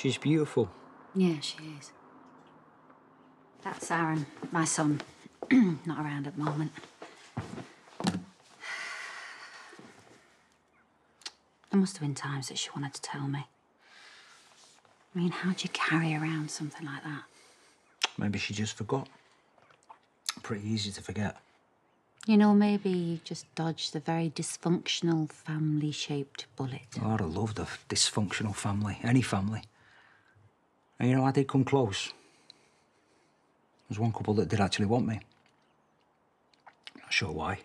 She's beautiful. Yeah, she is. That's Aaron, my son. Not around at the moment. There must have been times that she wanted to tell me. I mean, how'd you carry around something like that? Maybe she just forgot. Pretty easy to forget. You know, maybe you just dodged a very dysfunctional family shaped bullet. Oh, I'd have loved a dysfunctional family, any family. And you know, I did come close. There's one couple that did actually want me. Not sure why.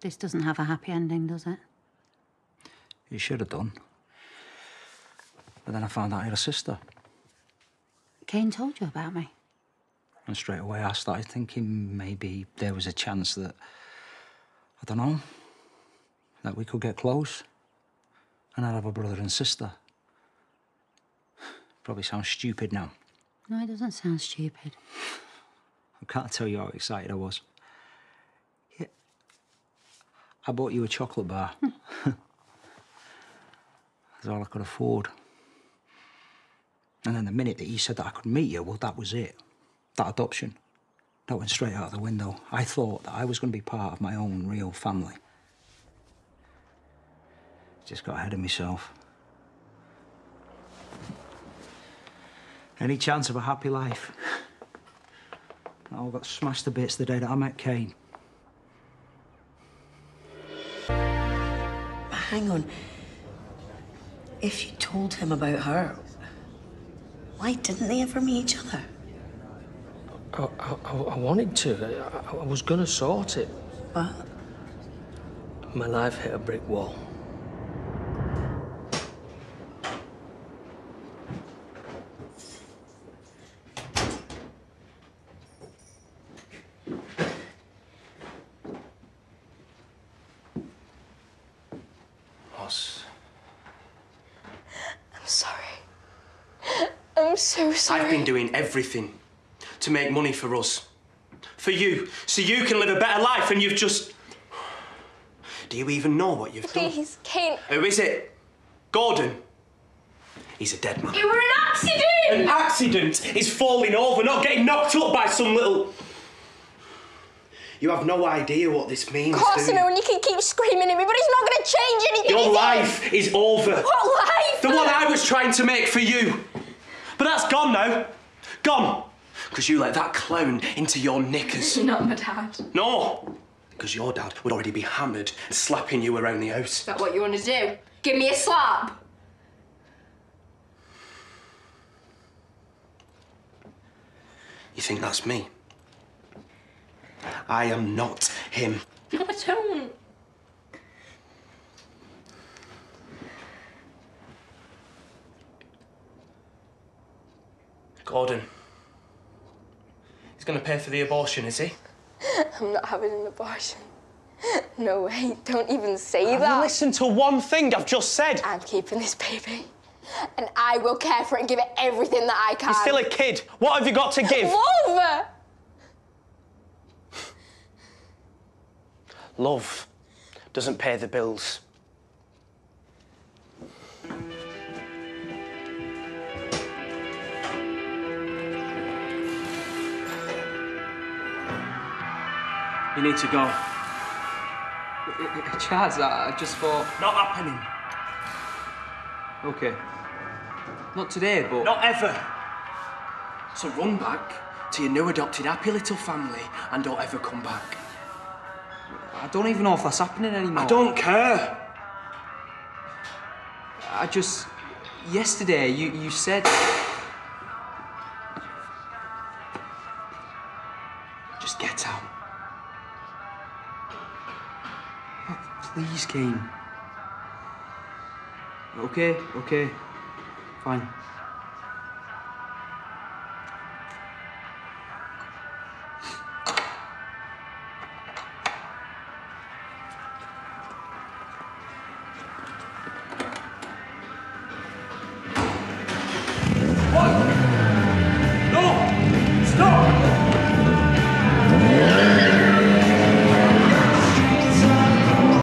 This doesn't have a happy ending, does it? It should have done. But then I found out I had a sister. Cain told you about me. And straight away I started thinking maybe there was a chance that, I don't know, that we could get close. And I'd have a brother and sister. Probably sounds stupid now. No, it doesn't sound stupid. I can't tell you how excited I was. Yeah. I bought you a chocolate bar. Hmm. That's all I could afford. And then the minute that you said that I could meet you, well, that was it. That adoption. That went straight out of the window. I thought that I was going to be part of my own real family. Just got ahead of myself. Any chance of a happy life? Oh, I all got smashed to bits the day that I met Cain. Hang on. If you told him about her, why didn't they ever meet each other? I, I, I wanted to. I, I was gonna sort it. But My life hit a brick wall. Ross, I'm sorry. I'm so sorry. I've been doing everything to make money for us. For you. So you can live a better life and you've just. Do you even know what you've done? Please, Cain. Who is it? Gordon. He's a dead man. It were an accident! An accident is falling over, not getting knocked up by some little. You have no idea what this means. Of course you? know, and you can keep screaming at me, but it's not going to change anything. Your life is over. What life? The one I was trying to make for you. But that's gone now. Gone. Because you let that clown into your knickers. Not my dad. No. Because your dad would already be hammered and slapping you around the house. Is that what you want to do? Give me a slap? You think that's me? I am not him. No, I don't. Gordon. He's going to pay for the abortion, is he? I'm not having an abortion. No way, don't even say Have that. Listen to one thing I've just said? I'm keeping this baby. And I will care for it and give it everything that I can. You're still a kid. What have you got to give? Love! Love doesn't pay the bills. You need to go. Uh, uh, Chas, I I just thought. Not happening. Okay. Not today, but. Not ever. So run back to your new adopted happy little family and don't ever come back. I don't even know if that's happening anymore. I don't care. I just. Yesterday, you, you said. Just get out. Please, Cain. Okay, okay. Fine.